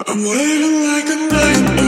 I'm waiting like a nightmare